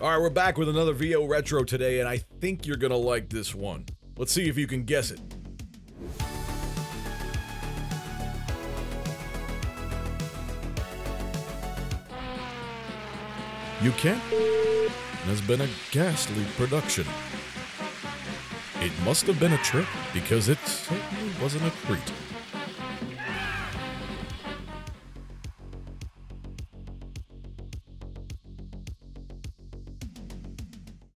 All right, we're back with another VO Retro today, and I think you're going to like this one. Let's see if you can guess it. You can't. has been a ghastly production. It must have been a trip because it certainly wasn't a treat.